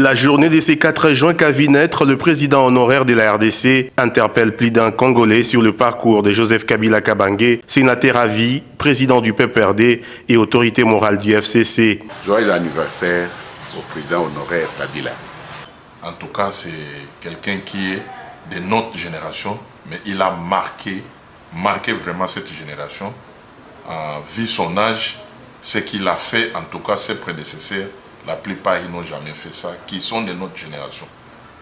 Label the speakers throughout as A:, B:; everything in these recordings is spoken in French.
A: La journée de ces 4 juin qu'a vu naître le président honoraire de la RDC interpelle plus d'un Congolais sur le parcours de Joseph Kabila Kabange, sénateur à vie, président du PPRD et autorité morale du FCC.
B: Joyeux anniversaire au président honoraire Kabila.
C: En tout cas, c'est quelqu'un qui est de notre génération, mais il a marqué, marqué vraiment cette génération, vu son âge, ce qu'il a fait, en tout cas ses prédécesseurs, la plupart, ils n'ont jamais fait ça, qui sont de notre génération.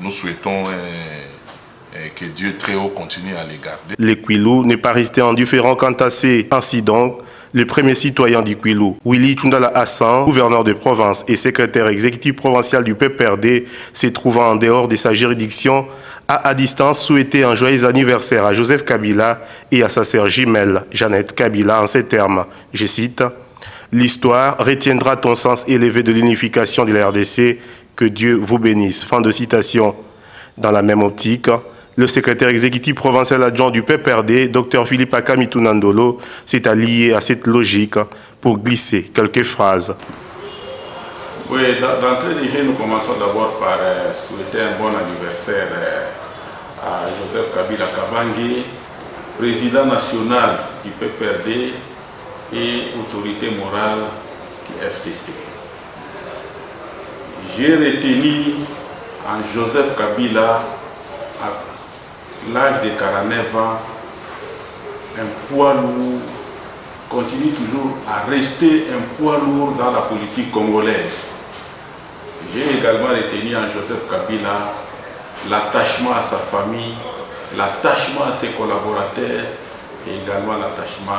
C: Nous souhaitons euh, euh, que Dieu très haut continue à les garder.
A: L'Equilou n'est pas resté indifférent quant à ces incidents. Le premier citoyen d'Iquilou, Willy Tundala Hassan, gouverneur de province et secrétaire exécutif provincial du PPRD, se trouvant en dehors de sa juridiction, a à distance souhaité un joyeux anniversaire à Joseph Kabila et à sa sœur jumelle, Jeannette Kabila, en ces termes. Je cite L'histoire retiendra ton sens élevé de l'unification de la RDC. Que Dieu vous bénisse. Fin de citation. Dans la même optique, le secrétaire exécutif provincial adjoint du PPRD, Dr Philippe Akamitunandolo, s'est allié à cette logique pour glisser quelques phrases.
D: Oui, d'entrée de jeu, nous commençons d'abord par euh, souhaiter un bon anniversaire euh, à Joseph Kabila Kabangi, président national du PPRD et autorité morale qui FCC. J'ai retenu en Joseph Kabila, à l'âge de 49 ans, un poids lourd, continue toujours à rester un poids lourd dans la politique congolaise. J'ai également retenu en Joseph Kabila l'attachement à sa famille, l'attachement à ses collaborateurs et également l'attachement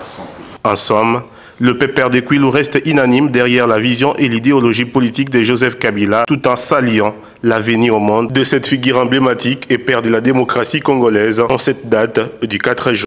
D: à son pays.
A: En somme, le pépère de Quilou reste inanime derrière la vision et l'idéologie politique de Joseph Kabila, tout en saluant l'avenir au monde de cette figure emblématique et père de la démocratie congolaise en cette date du 4 juin.